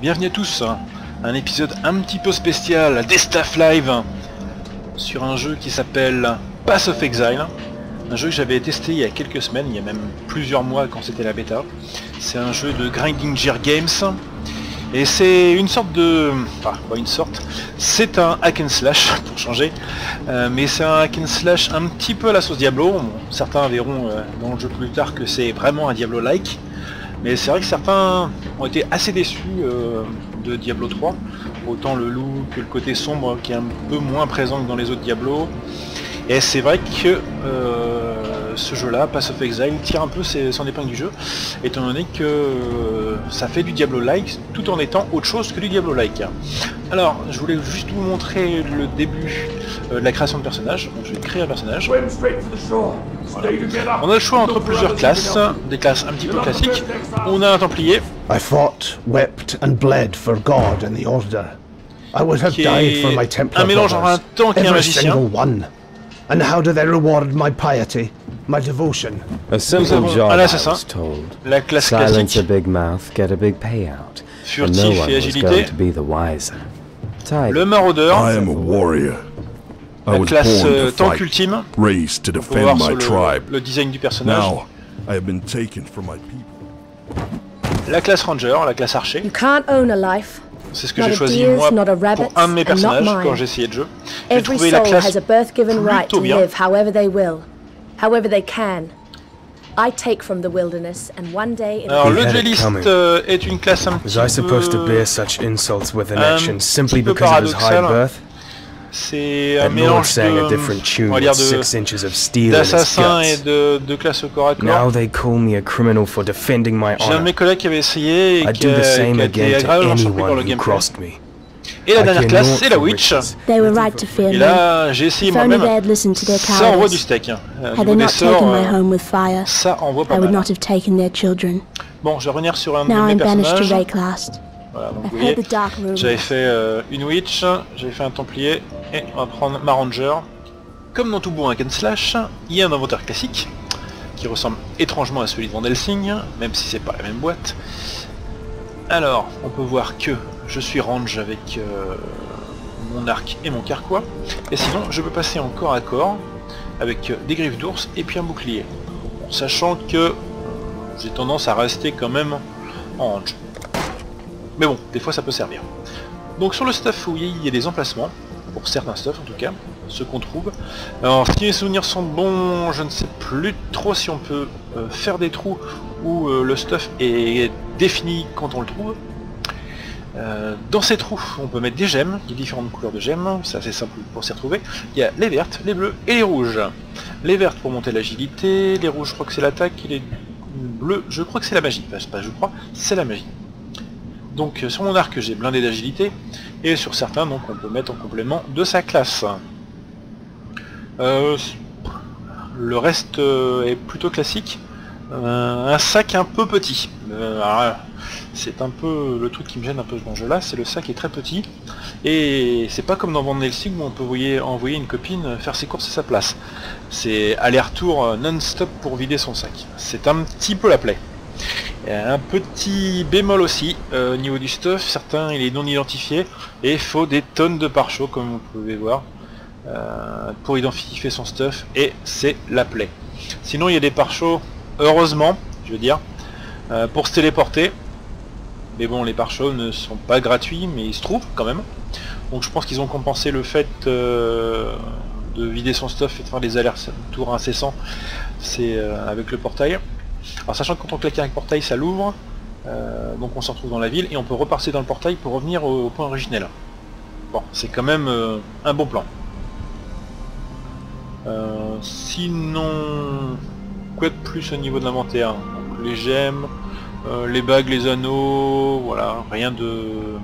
bienvenue à tous. Un épisode un petit peu spécial des Staff Live sur un jeu qui s'appelle Pass of Exile. Un jeu que j'avais testé il y a quelques semaines, il y a même plusieurs mois quand c'était la bêta. C'est un jeu de Grinding Gear Games. Et c'est une sorte de... Enfin, pas une sorte. C'est un hack and slash, pour changer. Euh, mais c'est un hack and slash un petit peu à la sauce Diablo. Certains verront euh, dans le jeu plus tard que c'est vraiment un Diablo-like. Mais c'est vrai que certains ont été assez déçus euh, de Diablo 3. Autant le loup que le côté sombre qui est un peu moins présent que dans les autres Diablo. Et c'est vrai que euh, ce jeu-là, Pass of Exile, tire un peu ses- son épingle du jeu, étant donné que euh, ça fait du Diablo-like tout en étant autre chose que du Diablo-like. Alors, je voulais juste vous montrer le début euh, de la création de personnage. Donc, je vais créer un personnage. On a le choix entre plusieurs classes, des classes un petit peu classiques. On a un Templier, I fought, wept, and bled for God and the Order. I would have died for my Templar un mélange entre un tank et un magicien. single one. And how do they reward my piety, my devotion? A simple job, un I assassin. was told. la classe Silence a classique, big mouth, get a big payout. And Furtif no et one was agilité. going to be the wiser. Tight. le maraudeur, I am a warrior. I la was classe born euh, to tank fight, ultime. raised to voir my le, tribe. le design du personnage. Now, I have been taken from my people. La classe ranger, la classe archer. You can't own a life. C'est ce que Not j'ai a choisi deer's, moi not a pour un de mes personnages mine. quand j'ai essayé de jeu. J'ai Every trouvé la soul classe has a birth-given right to plutôt bien. Live however they will, however they can. I take from the wilderness, and one day it'll Alors He le had it dueliste coming. euh, est une classe un petit Was I supposed to bear such insults with an um, action simply because of his high birth? C'est un That Lord mélange sang a de, different tune on va dire de six inches of steel in his d'assassin et guts. de, de classe au corps à corps. Now they call me a criminal for defending my J'ai un de honor. mes collègues qui avait essayé et I'd qui do a, the same qui a été again to agréablement surpris par le anyone who gameplay. Et la dernière classe, c'est la Witch. riches. They were right to fear Et me. là, j'ai essayé moi-même. they had listened to their Ça envoie du steak. hein. Euh, Had niveau they des not sorts, taken my euh, home with fire, ça envoie pas I would mal. not have taken their children. Bon, je vais revenir sur un de Now mes I'm banished to personnages. Voilà, donc vous voyez, j'avais fait euh, une Witch, j'avais fait un Templier, et on va prendre ma Ranger. Comme dans tout bon hack and slash, il y a un inventaire classique, qui ressemble étrangement à celui de Van Helsing, même si c'est pas la même boîte. Alors, on peut voir que je suis range avec euh, mon arc et mon carquois, et sinon je peux passer en corps à corps avec euh, des griffes d'ours et puis un bouclier. Sachant que j'ai tendance à rester quand même en range. Mais bon, des fois ça peut servir. Donc sur le stuff fouillé, il y a des emplacements, pour certains stuff en tout cas, ceux qu'on trouve. Alors si mes souvenirs sont bons, je ne sais plus trop si on peut euh, faire des trous où le stuff est défini quand on le trouve. Euh, dans ces trous, on peut mettre des gemmes, a différentes couleurs de gemmes, c'est assez simple pour s'y retrouver. Il y a les vertes, les bleues et les rouges. Les vertes pour monter l'agilité, les rouges je crois que c'est l'attaque, les bleus je crois que c'est la magie. Enfin, je crois, c'est la magie. Donc euh, sur mon arc j'ai blindé d'agilité et sur certains donc on peut mettre en complément de sa classe. Euh, le reste est plutôt classique. Un sac un peu petit. C'est un peu le truc qui me gêne un peu dans ce jeu là, c'est le sac est très petit et c'est pas comme dans Van Helsing où on peut envoyer, une copine faire ses courses à sa place. C'est aller-retour euh, non-stop pour vider son sac. C'est un petit peu la plaie. A un petit bémol aussi euh, au niveau du stuff, certains il est non identifié et il faut des tonnes de pare-chocs comme vous pouvez voir euh, pour identifier son stuff et c'est la plaie. Sinon il y a des pare-chocs, heureusement, je veux dire, euh, pour se téléporter. Mais bon les pare-chocs ne sont pas gratuits mais ils se trouvent quand même. Donc je pense qu'ils ont compensé le fait euh, de vider son stuff et de faire des allers-retours incessants. C'est euh, avec le portail. Alors sachant que quand on claque un portail ça l'ouvre, euh, donc on se retrouve dans la ville et on peut repasser dans le portail pour revenir au, au point originel. Bon, c'est quand même un bon plan. Sinon, quoi de plus au niveau de l'inventaire? Les gemmes, euh, les bagues, les anneaux, voilà, rien de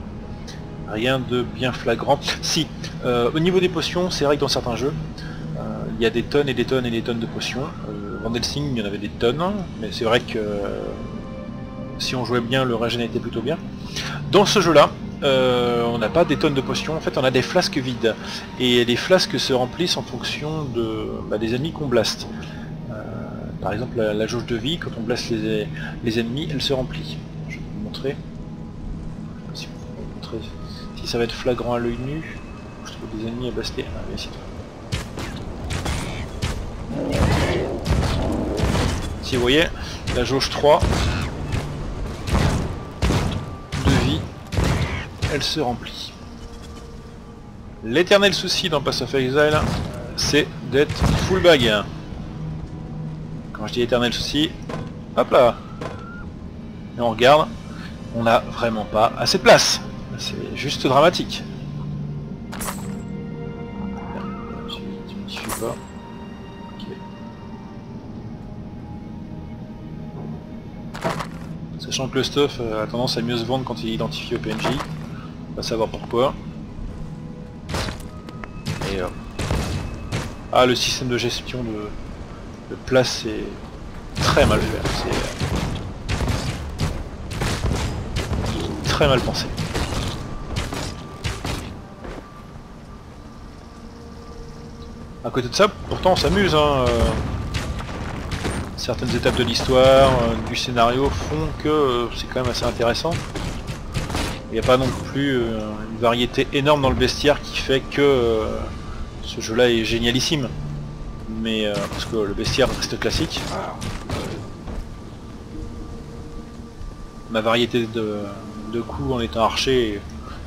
rien de bien flagrant. Si, euh, au niveau des potions, c'est vrai que dans certains jeux, euh, il y a des tonnes et des tonnes et des tonnes de potions. Van Helsing, il y en avait des tonnes, mais c'est vrai que si on jouait bien, le régène était plutôt bien. Dans ce jeu-là, on n'a pas des tonnes de potions, en fait on a des flasques vides. Et les flasques se remplissent en fonction bah, des ennemis qu'on blaste. Par exemple, la, jauge de vie, quand on blaste les, les ennemis, elle se remplit. Je vais vous montrer. Si si ça va être flagrant à l'œil nu. Je trouve des ennemis à baster. Ah, mais c'est Si vous voyez, la jauge 3 de vie, elle se remplit. L'éternel souci dans Pass of Exile, c'est d'être full bag. Quand je dis éternel souci, hop là Et on regarde, on n'a vraiment pas assez de place. C'est juste dramatique. Sachant que le stuff euh, a tendance à mieux se vendre quand il est identifié au PNJ. On va savoir pourquoi. Et euh, Ah le système de gestion de, de place est très mal fait. C'est euh, très mal pensé. À côté de ça, pourtant on s'amuse. Hein, euh, certaines étapes de l'histoire, euh, du scénario font que c'est quand même assez intéressant. Il n'y a pas non plus une variété énorme dans le bestiaire qui fait que ce jeu-là est génialissime. Mais euh, parce que le bestiaire reste classique. Ma variété de, de coups en étant archer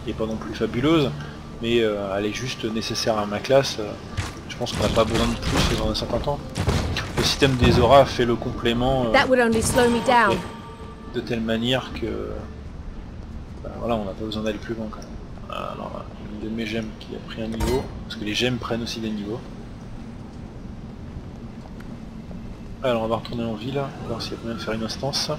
n'est pas non plus fabuleuse, mais euh, elle est juste nécessaire à ma classe. je pense qu'on n'a pas besoin de plus dans un certain temps. Le système des auras fait le complément euh, de telle manière que bah, voilà on n'a pas besoin d'aller plus loin quand même. Alors une de mes gemmes qui a pris un niveau, parce que les gemmes prennent aussi des niveaux. Alors on va retourner en ville, voir s'il y a moyen de faire une instance.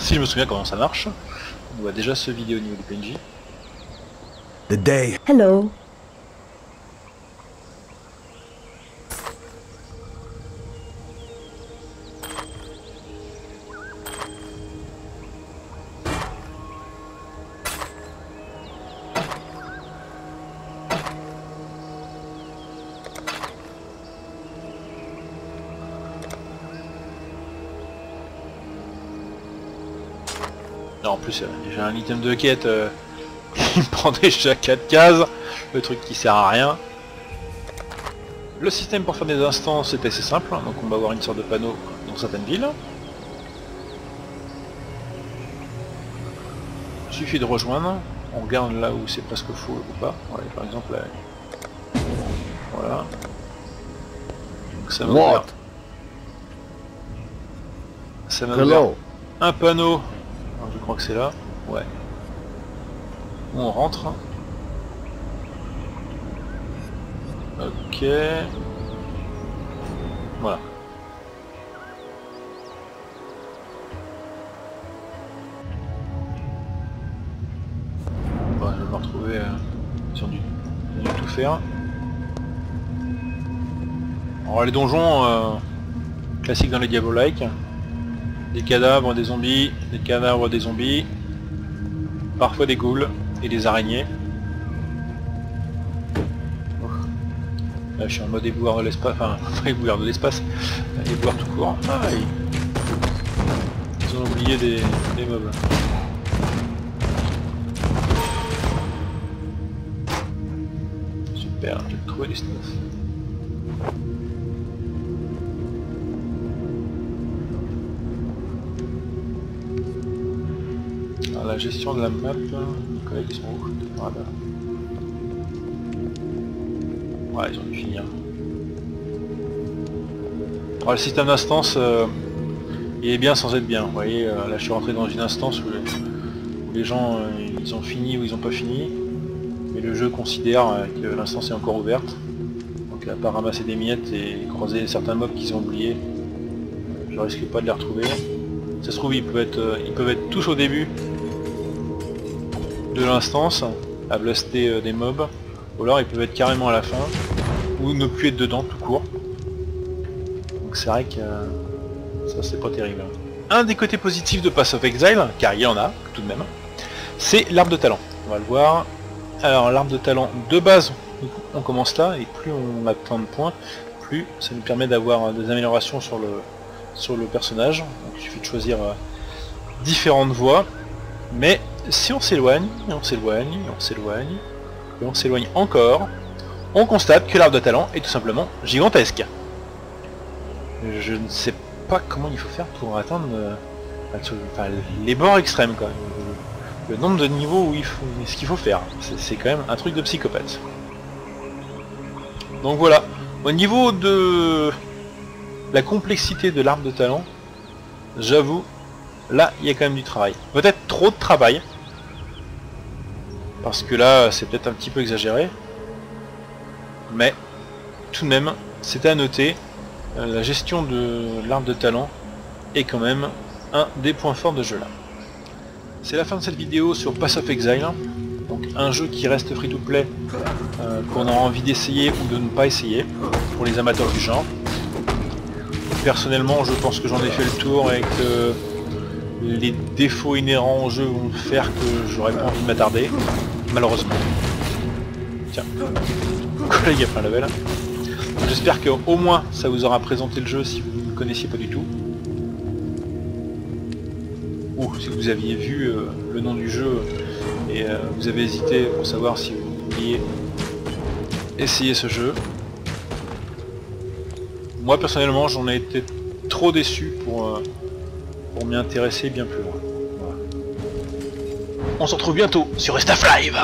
Si je me souviens comment ça marche, on voit déjà ce vidéo au niveau du PNJ. The day Hello. Non, en plus, euh, j'ai un item de quête euh, qui me prend déjà 4 cases, le truc qui sert à rien. Le système pour faire des instances est assez simple, hein, donc on va avoir une sorte de panneau dans certaines villes. Il suffit de rejoindre, on regarde là où c'est presque faux ou pas. Par exemple là. Voilà. Donc ça m'a ouvert. Ça m'a un panneau. Je crois que c'est là. Ouais. On rentre. Ok. Voilà. Bon, je vais me retrouver euh, sur du, du tout faire. Alors les donjons euh, classiques dans les Diablo-like. Des cadavres, des zombies, des cadavres, des zombies. Parfois des ghouls et des araignées. Là je suis en mode éboueur de l'espace, enfin pas éboueur de l'espace, éboueur tout court. Ah, ils... ont oublié des, des mobs. Super, j'ai trouvé du stuff. La gestion de la map, les sont où Ah, là. Ouais, ils ont dû finir. Alors, le système d'instance, euh, il est bien sans être bien. Vous voyez, euh, là je suis rentré dans une instance où, les gens euh, ils ont fini ou ils ont pas fini. Mais le jeu considère que l'instance est encore ouverte. Donc à part ramasser des miettes et croiser certains mobs qu'ils ont oubliés, je risque pas de les retrouver. Ça se trouve ils peuvent ils peuvent être tous au début de l'instance à blaster euh, des mobs, ou alors ils peuvent être carrément à la fin, ou ne plus être dedans tout court. Donc c'est vrai que euh, ça c'est pas terrible. Un des côtés positifs de Pass of Exile, car il y en a tout de même, c'est l'arbre de talent. On va le voir. Alors l'arbre de talent de base, on commence là, et plus on a plein de points, plus ça nous permet d'avoir euh, des améliorations sur le, sur le personnage. Donc, il suffit de choisir différentes voies. Mais si on s'éloigne, on s'éloigne, on s'éloigne, et on s'éloigne encore, on constate que l'arbre de talent est tout simplement gigantesque. Je ne sais pas comment il faut faire pour atteindre euh, les bords extrêmes quoi. Le, le nombre de niveaux où il faut, ce qu'il faut faire. C'est quand même un truc de psychopathe. Donc voilà. Au niveau de la complexité de l'arbre de talent, j'avoue, là il y a quand même du travail. Peut-être trop de travail. Parce que là c'est peut-être un petit peu exagéré. Mais tout de même, c'était à noter. euh, la gestion de l'arbre de talent est quand même un des points forts de ce jeu là. C'est la fin de cette vidéo sur Pass of Exile. Donc un jeu qui reste free to play, euh, qu'on a envie d'essayer ou de ne pas essayer, pour les amateurs du genre. Personnellement je pense que j'en ai fait le tour et que les défauts inhérents au jeu vont faire que j'aurais pas envie de m'attarder, malheureusement. Tiens, collègue a un level. J'espère que au moins ça vous aura présenté le jeu si vous ne le connaissiez pas du tout. Ou si vous aviez vu euh, le nom du jeu et euh, vous avez hésité pour savoir si vous vouliez essayer ce jeu. Moi personnellement j'en ai été trop déçu pour, euh, pour m'y intéresser bien plus loin. On se retrouve bientôt sur Estaf Live